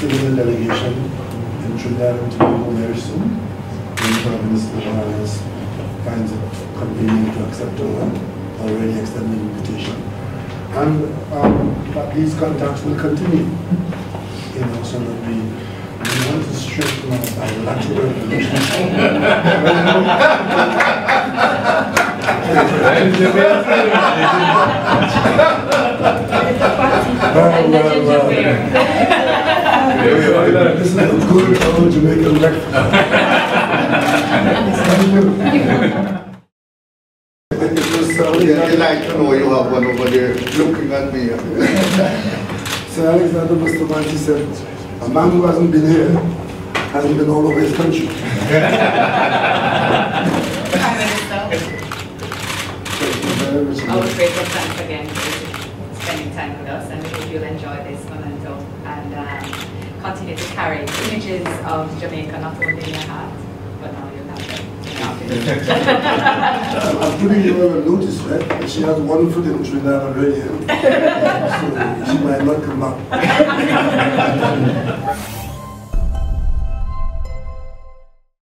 still in the delegation in Trinidad and Tobago very soon. When Prime Minister Morales finds it convenient to accept our already extended invitation. And um, but these contacts will continue, you know, so that we, we want to strengthen our bilateral relationship. well, well, well. This is a good old Jamaican breakfast. Was, Yeah, I like to know you have one over there looking at me. Sir Alexander Bustamante said, a man who hasn't been here hasn't been all over his country. Prime Minister, Thank you very much. our grateful thanks again for spending time with us and we hope you'll enjoy this memento and um, continue to carry images of Jamaica not only in your heart, but now you'll have them putting you on a notice, that She has one foot in Trinidad already. So she might not come back.